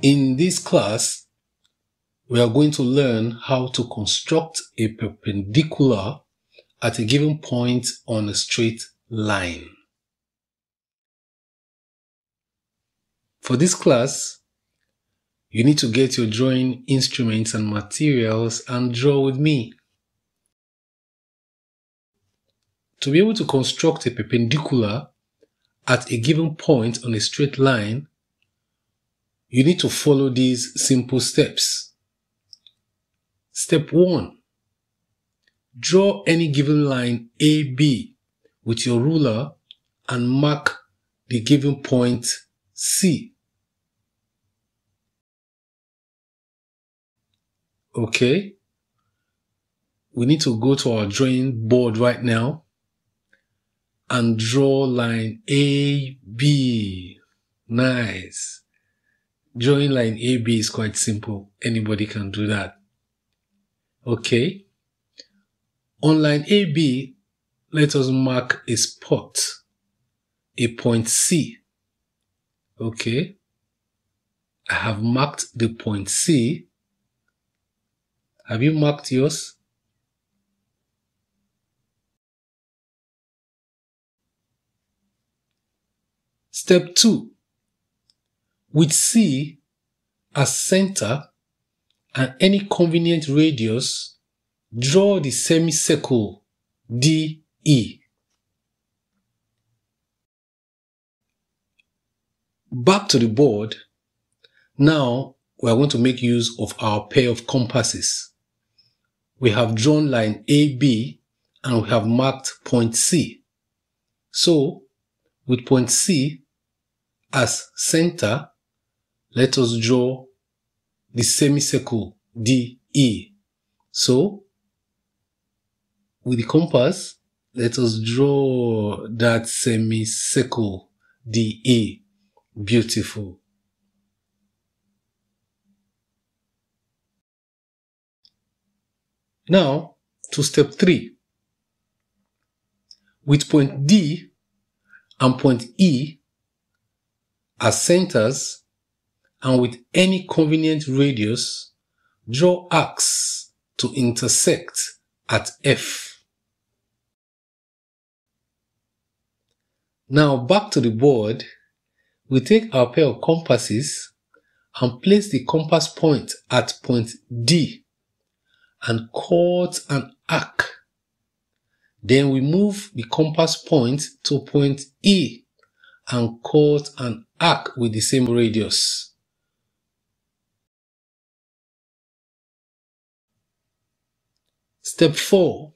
In this class, we are going to learn how to construct a perpendicular at a given point on a straight line. For this class, you need to get your drawing instruments and materials and draw with me. To be able to construct a perpendicular at a given point on a straight line, you need to follow these simple steps. Step 1. Draw any given line AB with your ruler and mark the given point C. Okay. We need to go to our drawing board right now and draw line AB. Nice. Drawing line AB is quite simple. Anybody can do that. Okay. On line AB, let us mark a spot, a point C. Okay. I have marked the point C. Have you marked yours? Step 2. With C as center and any convenient radius, draw the semicircle DE. Back to the board. Now we are going to make use of our pair of compasses. We have drawn line AB and we have marked point C. So with point C, as center, let us draw the semicircle DE. So, with the compass, let us draw that semicircle DE. Beautiful. Now, to step 3. With point D and point E, as centers and with any convenient radius, draw arcs to intersect at F. Now back to the board, we take our pair of compasses and place the compass point at point D and cut an arc. Then we move the compass point to point E and cut an arc with the same radius. Step 4.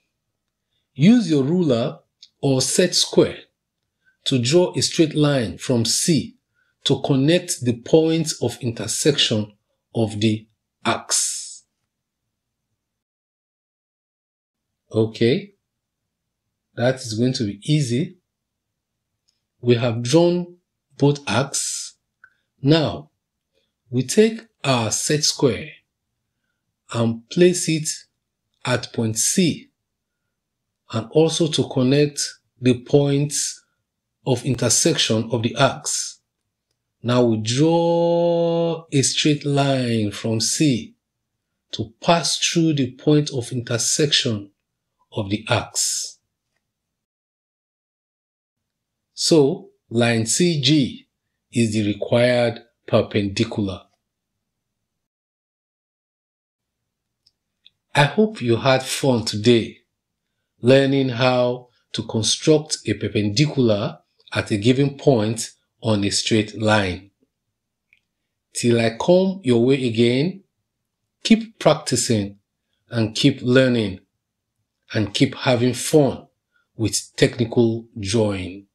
Use your ruler or set square to draw a straight line from C to connect the points of intersection of the arcs. Okay, that is going to be easy. We have drawn both arcs. Now, we take our set square and place it at point C and also to connect the points of intersection of the arcs. Now we draw a straight line from C to pass through the point of intersection of the arcs. So line CG is the required perpendicular. I hope you had fun today learning how to construct a perpendicular at a given point on a straight line. Till I come your way again, keep practicing and keep learning and keep having fun with technical drawing.